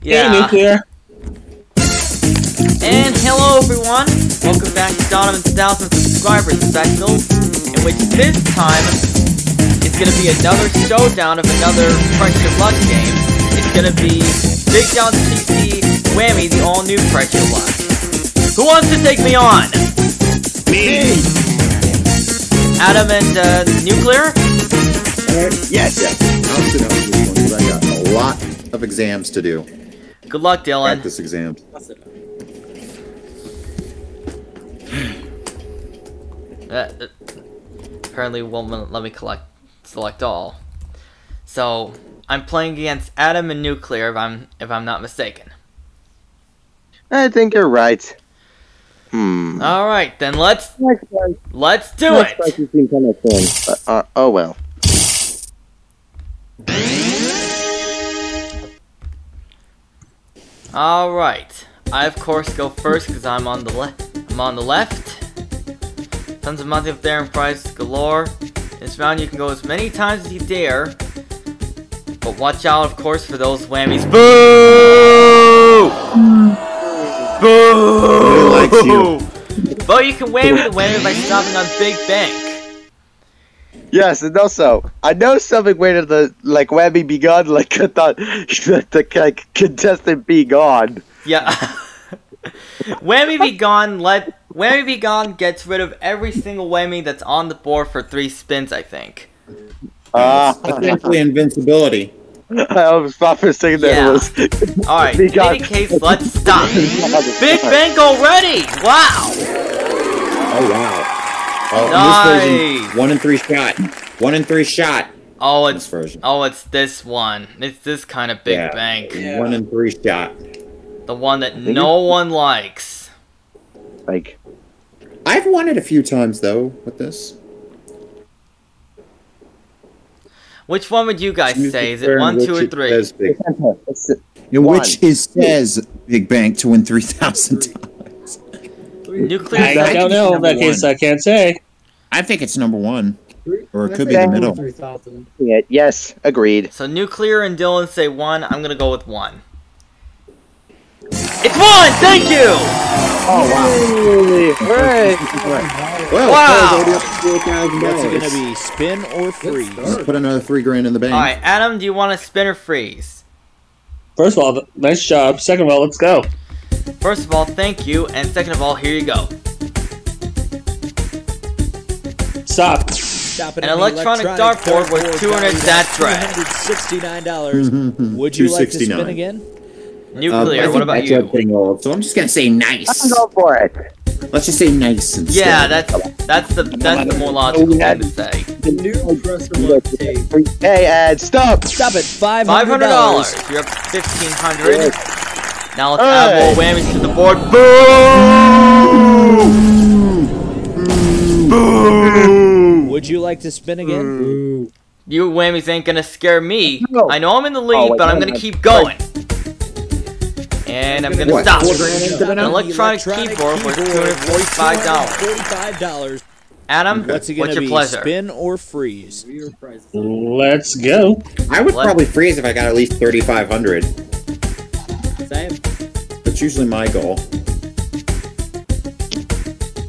Yeah. nuclear. And hello everyone! Welcome back to Donovan's 1000 Subscribers Special, in which this time it's gonna be another showdown of another Press Your Luck game. It's gonna be BigJon's PC Whammy, the all-new Press Your Luck. Who wants to take me on? Me. Adam and uh, Nuclear? Yes, yes. I'll sit this one because I got a lot of exams to do. Good luck, Dylan. Practice exams. Uh, uh, apparently won't let me collect select all. So I'm playing against Adam and Nuclear if I'm if I'm not mistaken. I think you're right. Hmm. All right, then let's let's do Next it. kind of thin, but uh, oh well. All right, I of course go first because I'm on the left. I'm on the left. Tons of money up there and prizes galore. In this round, you can go as many times as you dare. But watch out, of course, for those whammies. Boo! Boo! likes you. But you can whammy the whammy by stopping on Big Bank. Yes, and also I know something where the like whammy be gone. Like I thought the like, contestant be gone. Yeah. whammy be gone. Let whammy be gone gets rid of every single whammy that's on the board for three spins. I think. Uh, Essentially invincibility. I was thought for a second that Yeah. it was. All right. Be In gone. any case, let's stop. Big Bank already. Wow. Oh wow. Oh, this Nice. version, one in three shot. One in three shot. Oh, In this it's version. oh, it's this one. It's this kind of Big Yeah. Bank. One in three shot. The one that no one likes. Like I've won it a few times though with this. Which one would you guys say? Is it one, two, or three? says big. In which it says Big Bank to win 3,000 dollars. Nuclear. I, I I don't know. it's In that case, one. I can't say. I think it's number one. Or it could be the middle. yeah, yes, agreed. So Nuclear and Dylan say one. I'm gonna go with one. It's one. Thank you. Oh wow! Hooray! Well, Wow. Carl's already up to four thousand What's it dollars. gonna be? Spin or freeze? Let's put another three grand in the bank. All right, Adam. Do you want to spin or freeze? First of all, nice job. Second of all, let's go. First of all, thank you, and second of all, here you go. Stop. Stop it An on the electronic dartboard worth 200 that drag. $269. Would you like to spin again? Nuclear. Um, what about think you? that's getting old, so I'm just gonna say nice. I'm going for it. Let's just say nice instead. Yeah, that's that's the that's the more logical thing to say. The new Press Your Luck tape. Hey, and stop! Stop it. Five Five hundred hundred dollars. dollars. You're up to fifteen hundred. Now let's Hey. add more whammies to the board. Boo! Would you like to spin again? You whammies ain't gonna scare me. No. I know I'm in the lead, Oh, wait, but I'm gonna no. keep going. And I'm gonna What, stop. four grand into the An now? electronic keyboard worth two hundred forty-five dollars. Forty-five dollars. Adam, What's what's your be? pleasure? Spin or freeze? Let's go. I would Let- probably freeze if I got at least thirty-five hundred. Same. That's usually my goal.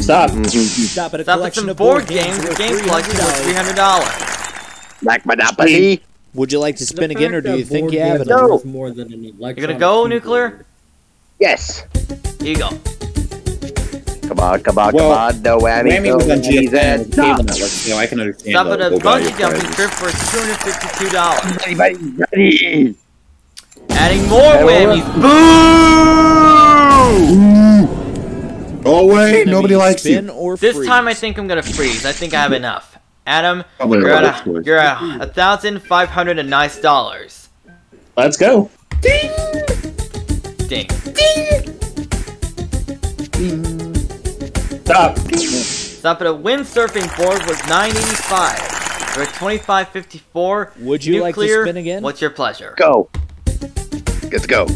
Stop. Mm. Stop at a Stop collection some of board games. The worth game collection worth three $300. hundred. Like Monopoly. Would you like to spin again, or do you think you have games it? No. More than an electronic You're gonna go, keyboard. Nuclear? Yes. Here you go. Come on, come on, Well, come on. No whammy. Whammy no was on whammies, GSN and stop. cable network, I can understand. Stop the at a low value bungee jumping prizes. trip for two hundred fifty-two dollars. Anybody ready? Adding more Hey, whammies. Boo! Oh, wait, nobody likes spin you. or This time I think I'm gonna freeze. I think I have enough. Adam, Probably you're the at a, you're at a thousand five hundred and nice dollars. Let's go. Ding. Ding. Ding! Ding. Stop. Stop at a windsurfing board was 985. You're at 2554. Would you like to spin again? What's your pleasure? Go. Let's go.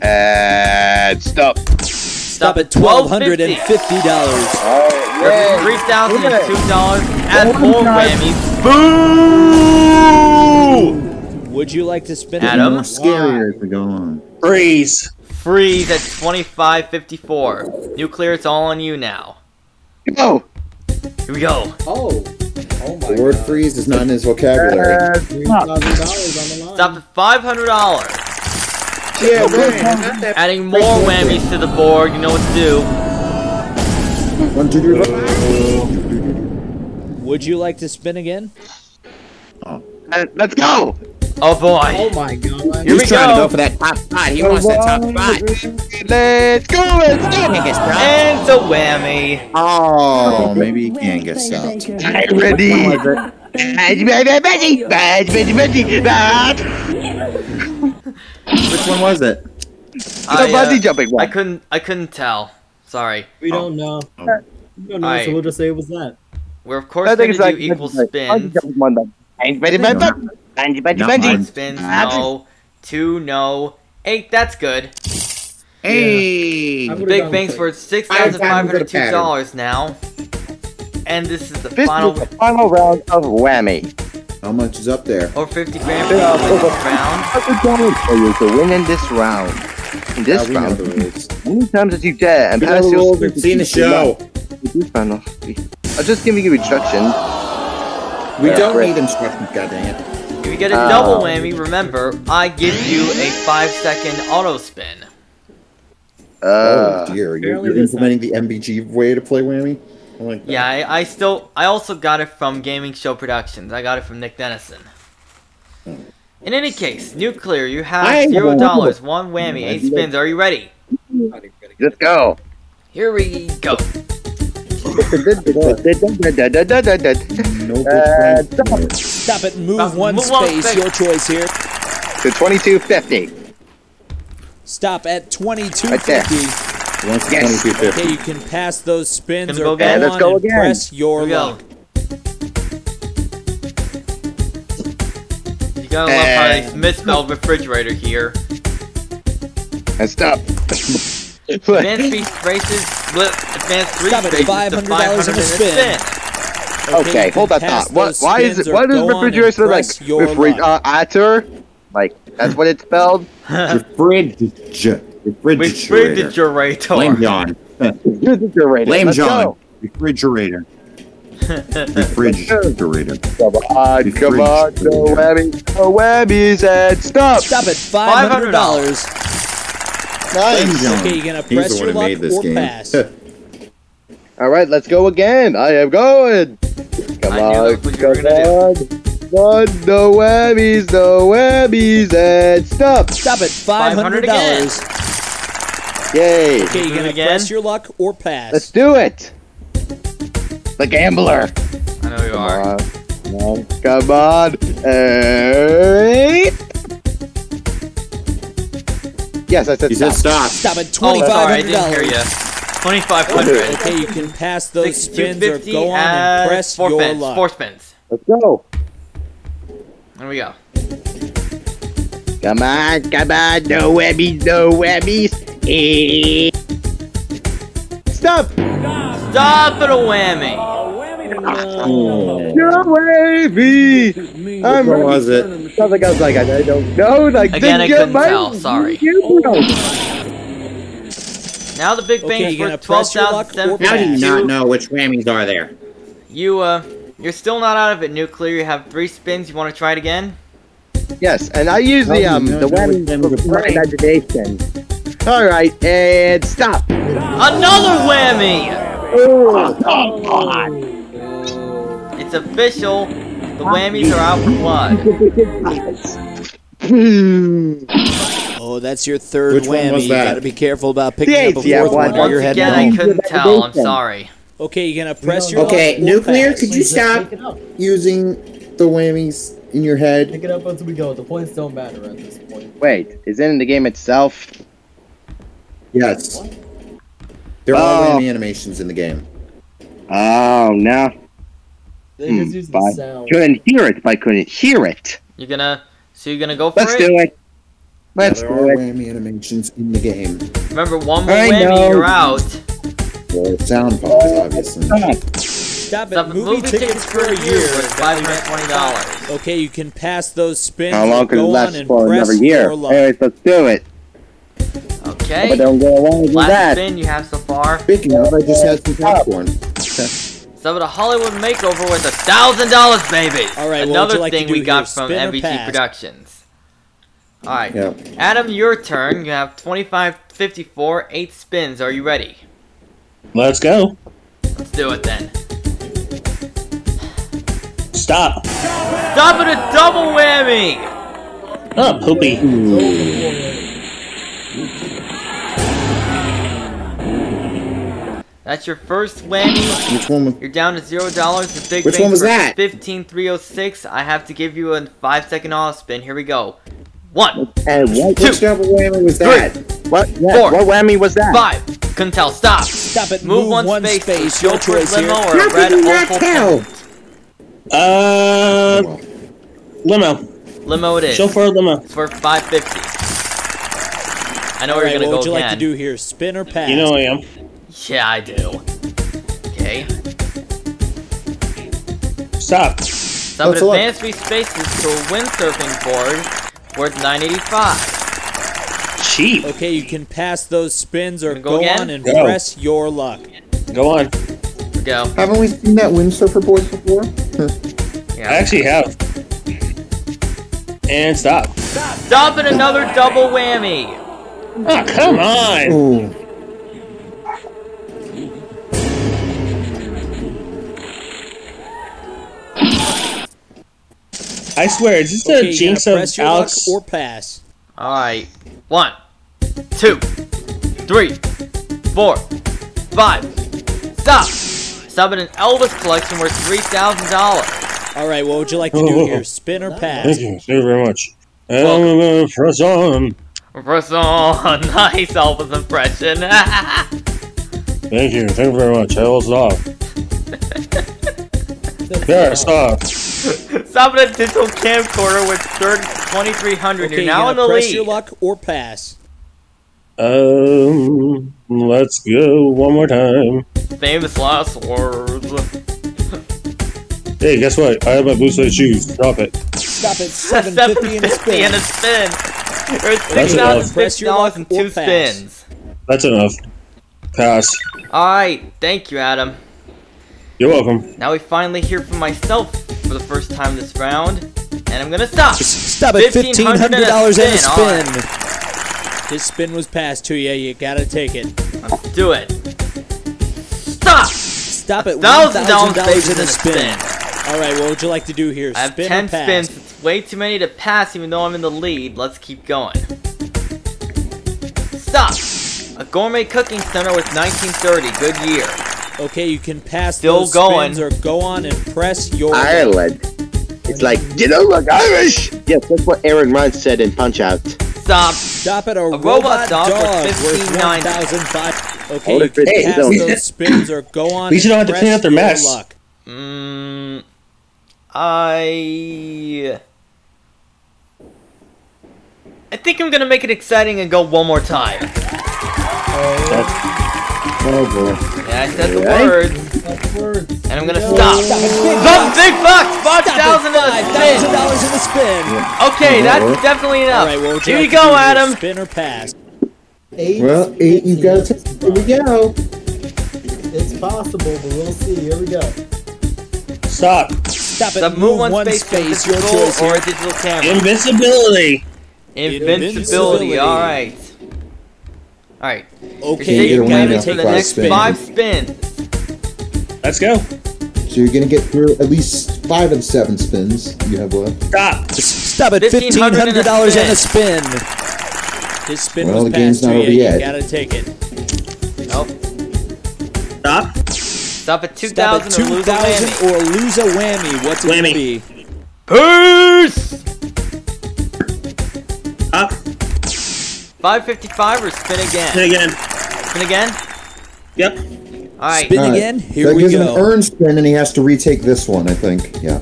And stop. Stop at twelve hundred and fifty dollars. You're at three thousand and two dollars. Add One more time. whammies. Boo! Would you like to spin Adam? More scarier as we go on. Freeze. Freeze at 25.54. Nuclear, it's all on you now. Go. Here we go. Oh. Oh my The word god. freeze is not in his vocabulary. Uh, Three thousand dollars on the line. Stop at $500. yeah, man. Not that Adding more whammies to the board. You know what to do. one, two, three, four. Would you like to spin again? uh, let's go. Oh boy. Oh my god. Here we He's trying to go. go for that top spot. He wants that top spot. Let's go. Let's go. And it's a whammy. Oh, maybe he can get stopped. I'm ready. Badge, badge, badge, badge, badge, badge, badge. Which one was it? The I, uh, bungee jumping one. I couldn't. I couldn't tell. Sorry. We don't know. Oh. We don't know, Alright. so we'll just say it was that. We're of course going to do like equal spins. one. then. Spins. No. Two. No. Eight. That's good. Hey! I would've Big thanks for for six thousand five hundred two pattern. dollars now. And this is the This final is the final round of whammy. How much is up there? or fifty grand for you to win this round. Hundred dollars for you to win in this round. In this Yeah, round, the rules. many times as you dare, and We know pass the your rules. We've seen the show. This round, I'm just giving you instructions. We Yeah, don't Chris. need instructions, goddammit. If you get a Oh. double whammy, remember I give you a five second auto spin. Uh, oh dear, you're, you're implementing the MBG way to play whammy? I like that. Yeah, I, I still I also got it from Gaming Show Productions. I got it from Nick Dennison. In any case, nuclear, you have zero have a- dollars, one whammy, eight spins. Are you ready? let's go. Here we go. No good Uh, friend. Stop it. Move Stop, one move space. space. Your choice here. To 2250. Stop at 2250. Right there. fifty. Once Yes. 2250. Okay, you can pass those spins Gonna or go go again? Let's on go and again. press your go. luck. You gotta love how they misspelled refrigerator here. And stop. Advanced three spaces, split, advanced three Stop it, spaces $500 500 in a in a spin. spin. Okay, you hold that thought. What? Why is it? Why does go refrigerator like press your refri- uh, ator? Like that's what it's spelled. Refrigerator. Refrigerator. Refrigerator. Blame Jon. Refrigerator. Blame Jon. Refrigerator. Refrigerator. Come on, come on, Refrigerator. no whammies, no whammies, and stop. Stop at five hundred dollars. Blame Jon. Okay, you're gonna He's press the your one who luck made this or game. pass. All right, let's go again. I am going. Come I on, that's what you were come gonna on. One, no whammies, no whammies, and stop. Stop at five hundred dollars. Yay. Okay, you're it gonna again? press your luck or pass. Let's do it. The gambler. I know you Come are. on. Come on. Come on. Hey. Yes, I said He said stop. stop. Stop at Oh, twenty-five sorry, I hundred didn't hear dollars. you. Twenty-five hundred. Okay, you can pass those spins or go on and and press four your spins. luck. Four spins. Let's go. There we go. Come on, come on. No whammies, no whammies. Eh. Stop. Stop at a whammy. Oh. No whammy. I'm What was it? Sounds like I was like, I I don't know. Like, Again, I couldn't my- tell, sorry. Now the big Okay, bank's you're worth gonna twelve press your luck thousand or seven How do you not know which whammies are there? You uh, you're still not out of it, nuclear. You have three spins. You want to try it again? Yes, and I use the um no, the no, whammy no, for no, my no. imagination. All right, and stop. Another whammy! Oh, come on. It's official. The whammies are out for blood. Hmm. Oh, that's your third Which one whammy. was You that? gotta be careful about picking The up a fourth one. one or Once you're heading again, I couldn't tell. I'm sorry. Okay, you're gonna press your Okay, nuclear, pass. could you stop using the whammies in your head? Pick it up until we go. The points don't matter at this point. Wait, is it in the game itself? Yes. There are Oh. whammy animations in the game. Oh no, They Hmm, just use the sound. couldn't hear it. But I couldn't hear it. You're gonna. So you're gonna go for it? Let's do it. Let's there do are it. whammy animations in the game. Remember, one more I whammy, know. you're out. Well, sound pops, obviously. Stop. Stop it. Stop it. Movie, tickets, for a year. worth $520. Okay, you can pass those spins. How long or can it last for another year? Anyways, let's do it. Okay. But don't go along with Last that. spin you have so far. Speaking of, I just had some popcorn. Some of the Hollywood makeover worth a thousand dollars, baby. All right, Another you like thing do we got from spin MVT? Productions. All right, Yeah. Adam, your turn. You have 25, 54, eight spins. Are you ready? Let's go. Let's do it then. Stop. Stop it! A double whammy. Oh, poopy. That's your first whammy. Which one? was- You're down to zero dollars. The big Which one was that? Fifteen three oh six. I have to give you a five second auto spin. Here we go. One, And what, Two. Which double whammy was that? what, yeah, Four. what whammy was that? five. Couldn't tell. Stop. Stop it. Move, one, space. space. Your Chauffeur choice limo here. or How red could you not tell? Uh, limo. Limo it is. Chauffeur limo. It's for five fifty. I know All where right, you're gonna what would go you again. like to do here? Spin or pass? You know I am. Yeah, I do. Okay. Stop. Some Let's look. advanced free spaces to a windsurfing board worth nine eighty five. Cheap. Okay, you can pass those spins or go go, on and Go. press your luck. Go on. Go. Haven't we seen that windsurfer board before? Hmm. Yeah. I actually have. And stop. Stop it! Another double whammy. Oh, come on. Ooh. I swear, is this Okay, a jinx of press your Alex? or pass. All right. One, two, three, four, five. Stop. Stop it! An Elvis collection worth three thousand dollars. All right, what would you like to do here? Oh. Spin or pass? Thank you. Thank you very much. And I'm gonna press on. Press on. Nice Elvis impression. Thank you. Thank you very much. I will off. There, stop. Stop it! A digital camcorder with third twenty three hundred. Okay, You're you now in gonna the press lead. your luck or pass. Um, let's go one more time. Famous last words. Hey, guess what? I have my blue suede shoes. Drop it. Stop it. Seven fifty in a spin. and a spin. There's That's six enough. thousand Press fifty your dollars luck and or two pass. spins. That's enough. Pass. All right, thank you, Adam. You're welcome. Now we finally hear from myself for the first time this round, and I'm gonna stop. Stop at Fifteen $1,500 hundred dollars and a spin, all spin. This spin was passed to you. You gotta take it. Let's do it. Stop. Stop it. One Thousand thousand dollars dollars in a spin. spin. All right, what would you like to do here? I have spin ten or pass? spins. It's way too many to pass, even though I'm in the lead. Let's keep going. Stop. A gourmet cooking center with 1930. Good year. Okay, you can pass Still those going. spins or go on and press your. Ireland. It's like, you know, look Irish! Yes, that's what Aran Ryan said in Punch Out. Stop. Stop it. A, robot robot, dog dog, worth worth one $15.90. thousand five. Okay, you can hey, pass don't- those spins or go on. At least you don't and have to clean press up their mess. Luck. Mm, I. I think I'm gonna make it exciting and go one more time. Oh boy. Yeah, I said the Right? words, and I'm gonna Here stop. go. Stop, big bucks, five thousand in a Five thousand spin. dollars in a spin. Okay, that's definitely enough. right, what would you Here like you go. Adam. Spin or pass? Eight, Well, eight, you gotta take. Here we go. It's possible, but we'll see. Here we go. Stop. Stop it. Stop, move, move one space, space. Your digital choice or a digital camera. Invincibility. Invincibility. Invincibility. All right. All right. Okay, You're you get taking one gotta it of for take the five next spins. five spins. Let's go. So you're gonna get through at least five of the seven spins you have left. Stop. Stop it. Fifteen $1,500 hundred dollars in in a a spin. This spin Well, was the game's passed to not you. over You yet. gotta take it. Nope. Stop. Stop at two Stop or lose a whammy. or lose a whammy. What's it Whammy. gonna be? Peace. 555 or spin again? Spin again. Spin again? Yep. All right. Spin All right. again? Here that we gives go. an earn spin, and he has to retake this one, I think. Yeah.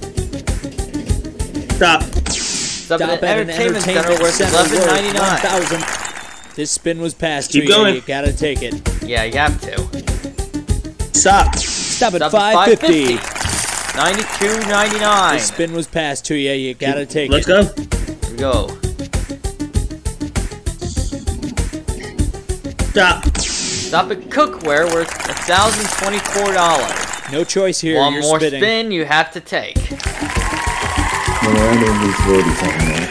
Stop. Stop at the entertainment, entertainment center, worth center worth 1199 This spin was passed. Keep you. going. You gotta take it. Yeah, you have to. Stop. Stop at Stop 550. 550. 92.99. This spin was passed to you. You gotta take Let's it. Let's go. Here we go. Stop. Stop at cookware worth $1,024. No choice here. One You're more spinning. spin you have to take. Memorandum something now.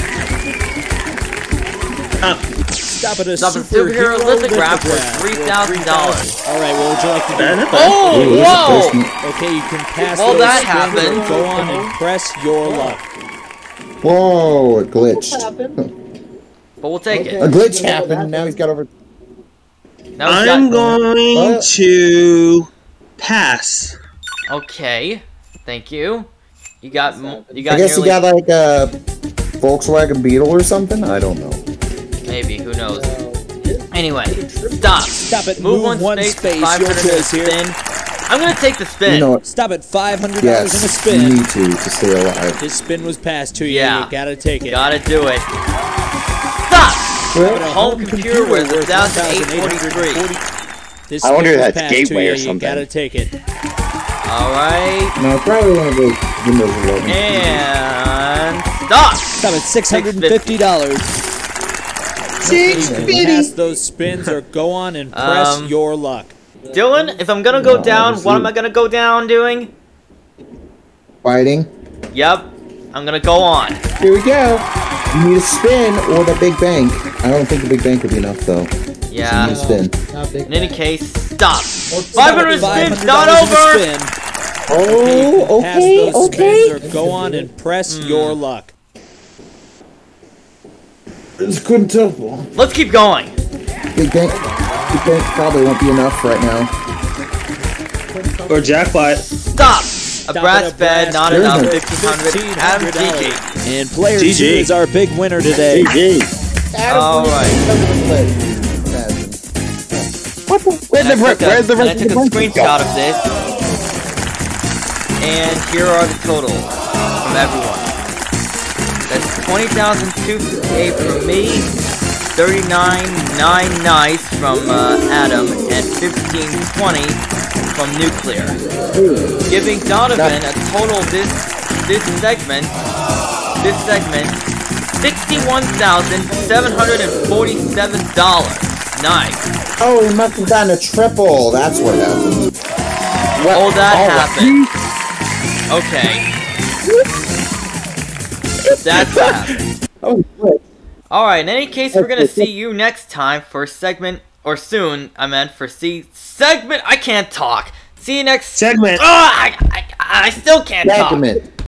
Stop. Stop at a Stop at superhero, superhero lithograph for $3,000. All right, what would you like to do? Bad, not. Oh, Ooh, this is whoa! Okay, you can pass Well, those that happened. Go on and press your luck. Whoa, it glitched. But we'll take A it. A glitch happened. Now he's got over. Now we've I'm got- going What? to pass. Okay. Thank you. You got you got I guess he nearly got like a Volkswagen Beetle or something. I don't know. maybe who knows. Uh, anyway, stop. Stop it. Move, Move, one, space. Your 500 choice here. spin. I'm gonna take the spin. You know? Stop at five hundred dollars in a Yes, spin. you need to to stay alive. His spin was passed to you. Yeah. You gotta take it. Gotta do it. Stop. Stop at a Home computer worth worth 1,843. 1,840. This I wonder spin if that's Gateway you. or You something. gotta take it. All right. No, probably one of those Windows 11. And stop. Stop at six hundred and fifty dollars. Pass those spins or go on and press Um, your luck. Dylan, if I'm gonna go No, down, what am I gonna go down doing? Fighting. Yep. I'm gonna go on. Here we go. You need a spin or the big bank. I don't think the big bank would be enough though. You Yeah. need a spin. In any case, stop. Stop 500 at spins, not $500 in a over. spin. Oh, Pass okay, those okay. spins or go on and press Hmm. your luck. It's couldn't tell. Let's keep going. Big bank. Big bank probably won't be enough right now. Or jackpot. Stop. A brass bed, not bed. enough. There's 1500. Adam GG. And player GG. two is our big winner today. All right. Where's And I the, took a, where's the and I rest took of a the bank? screenshot of this. And here are the totals from everyone. That's 20,258 from me, 39.9 nice from uh, Adam, and 1520 from Nuclear. Giving Donovan a total this this segment this segment sixty-one thousand seven hundred and forty-seven dollars. Nice. Oh, he must have done a triple. That's what happened. What? Oh, that Oh, happened. Okay. That's what happened. Oh. Alright, in any case, we're gonna see you next time for segment, or soon, I meant for C segment, I can't talk. See you next Segment. Ah, I, I, I still can't talk. Segment.